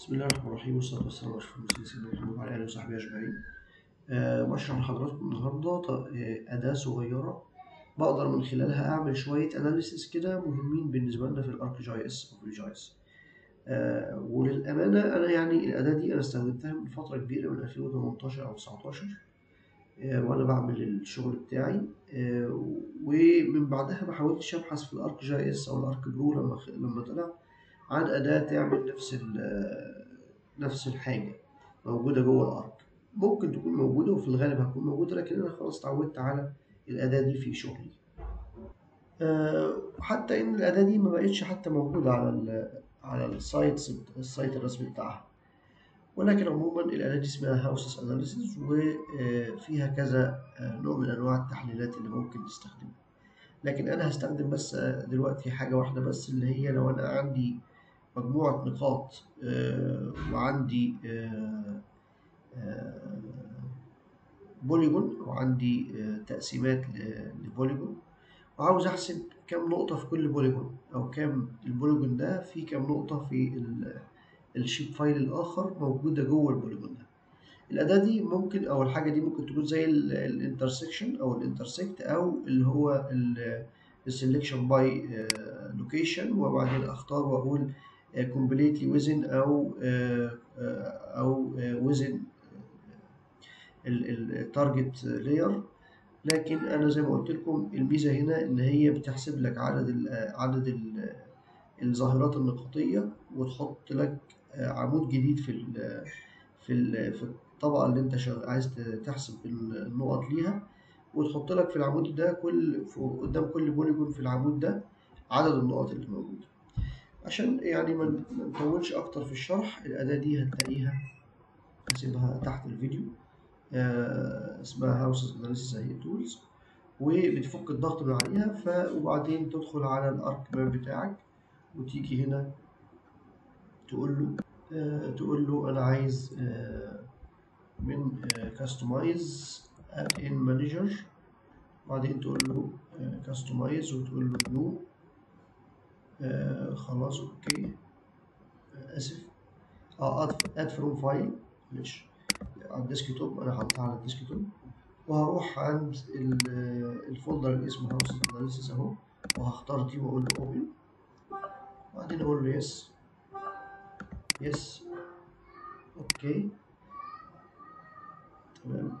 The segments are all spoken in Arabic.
بسم الله الرحمن الرحيم والصلاة والسلام على أشرف المرسلين سيدنا محمد وعلى آله وصحبه أجمعين. آه، بشرح لحضراتكم النهاردة آه، أداة صغيرة بقدر من خلالها أعمل شوية analysis كده مهمين بالنسبة لنا في ال ArcGIS أو في ال GIS. آه، وللأمانة أنا يعني الأداة دي أنا استخدمتها من فترة كبيرة من 2018 أو 19 آه، وأنا بعمل الشغل بتاعي آه، ومن بعدها ما حاولتش أبحث في ال ArcGIS أو ال Arc Pro لما لما طلع عن أداة تعمل نفس نفس الحاجة موجودة جوه ال Arc ممكن تكون موجودة وفي الغالب هتكون موجودة لكن أنا خلاص اتعودت على الأداة دي في شغلي. أه حتى إن الأداة دي ما بقتش حتى موجودة على على ال site ال site الرسمي بتاعها. ولكن عموما الأداة دي اسمها Hawth's Analysis وفيها كذا آه، نوع من أنواع التحليلات اللي ممكن تستخدمها. لكن أنا هستخدم بس آه، دلوقتي حاجة واحدة بس اللي هي لو أنا عندي مجموعة نقاط آه، وعندي آه، آه، polygon وعندي تقسيمات ل polygon وعاوز أحسب كام نقطة في كل polygon أو كام ال polygon ده فيه كام نقطة في ال- ال shapefile الآخر موجودة جوه ال polygon ده. الأداة دي ممكن أو الحاجة دي ممكن تكون زي ال intersection أو ال intersect أو اللي هو ال selection by location وبعدين أختار وأقول completely آه، آه، أو within ال target layer لكن أنا زي ما قلت لكم الميزه هنا إن هي بتحسب لك عدد ال عدد ال الظاهرات النقطية وتحط لك عمود جديد في ال في ال في الطبقة اللي أنت عايز تحسب النقط ليها وتحط لك في العمود ده كل قدام كل polygon في العمود ده عدد النقط اللي موجودة. عشان يعني ما نطولش أكتر في الشرح الأداة دي هتلاقيها هسيبها تحت الفيديو. آه، اسمها هاوسز analysis اهي tools وبتفك الضغط من عليها ف وبعدين تدخل على ال ArcMap بتاعك وتيجي هنا تقول له آه، تقول له أنا عايز آه، من customize add-in manager بعدين تقول له customize وتقول له new خلاص okay. آه، آسف. آه add from file معلش. على ال desktop أنا حاططها على ال desktop وهروح عند ال- ال folder اللي اسمه هاوس analysis اهو وهختار دي وأقول له open وبعدين أقول له yes yes okay. تمام.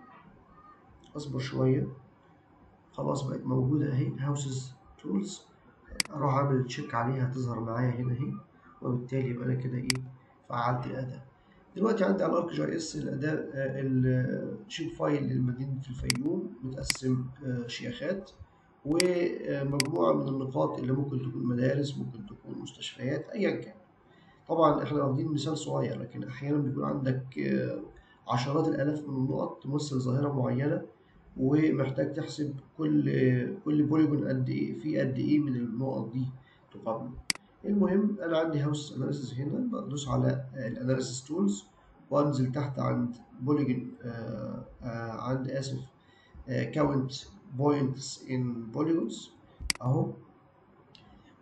أصبر شوية. خلاص بقت موجودة أهي. هاوسز tools أروح اعمل check عليها هتظهر معايا هنا اهي وبالتالي يبقى أنا كده إيه فعلت الاداه دلوقتي عندي على ال ArcGIS الأداء ال shapefile لمدينه الفيوم متقسم آه، شيخات ومجموعة من النقاط اللي ممكن تكون مدارس ممكن تكون مستشفيات ايا كان. طبعا إحنا واخدين مثال صغير لكن أحيانا بيكون عندك آه، عشرات الآلاف من النقط تمثل ظاهرة معينة ومحتاج تحسب كل كل polygon قد إيه في قد إيه من النقط دي تقابله. المهم أنا عندي هاوس analysis هنا بدوس على ال analysis tools وأنزل تحت عند polygon آه آه عند آسف count points in polygons أهو.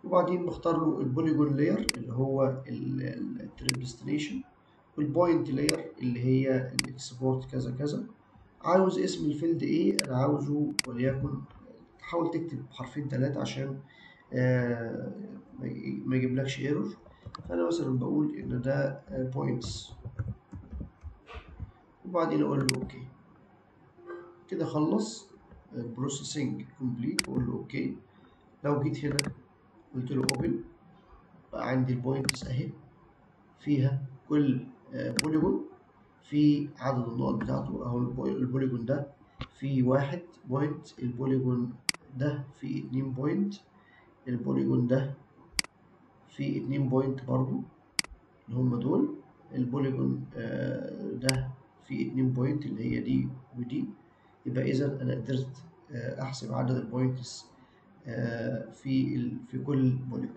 وبعدين بختار له ال polygon layer اللي هو ال trip destination وال point layer اللي هي ال export كذا كذا. عاوز اسم ال field إيه أنا عاوزه وليكن حاول تكتب حرفين ثلاثة عشان آه ما يجيبلكش error فأنا مثلا بقول إن ده points وبعدين أقول له okay كده خلص ال processing complete واقول له okay لو جيت هنا قلت له open بقى عندي ال points أهي فيها كل polygon في عدد النقط بتاعته أهو البو- ال polygon ده في واحد point ال polygon ده في اتنين point ال polygon ده في اتنين point برضو اللي هم دول ال polygon آه، ده في اتنين point اللي هي دي ودي. يبقى إذا أنا قدرت آه، أحسب عدد ال points آه، في في كل polygon.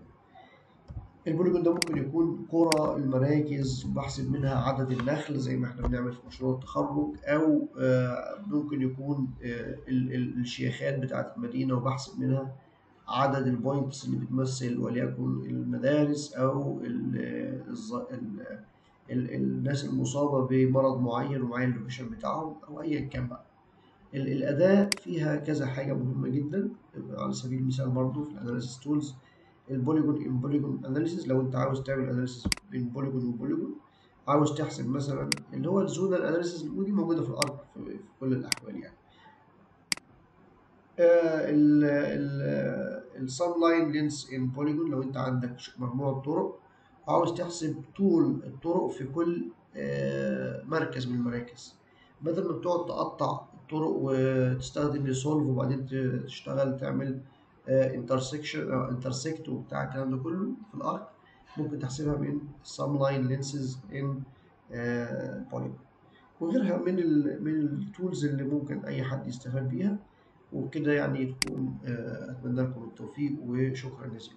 ال polygon ده ممكن يكون قرى المراكز بحسب منها عدد النخل زي ما إحنا بنعمل في مشروع التخرج أو آه، ممكن يكون آه، ال- ال- الشيخات بتاعت المدينة وبحسب منها عدد ال points اللي بتمثل وليكن المدارس أو ال- الز- ال- ال- الناس المصابة بمرض معين ومعين ال location بتاعهم أو أيا كان بقى. ال- الأداة فيها كذا حاجة مهمة جدا على سبيل المثال برضو في ال analysis tools ال polygon in polygon analysis لو انت عاوز تعمل analysis بين polygon و polygon عاوز تحسب مثلا اللي هو ال zonal analysis ودي موجودة في ال Arc في, كل الأحوال يعني. ال sum line length in polygon لو انت عندك مجموعة طرق عاوز تحسب طول الطرق في كل آه، مركز من المراكز. بدل ما بتقعد تقطع الطرق وتستخدم dissolve وبعدين تشتغل تعمل intersection intersect وبتاع الكلام ده كله في ال Arc ممكن تحسبها من sum line lengths in polygon وغيرها من ال من ال tools اللي ممكن أي حد يستفاد بيها وبكده يعني تكون آه، أتمنى لكم التوفيق وشكرا جزيلا.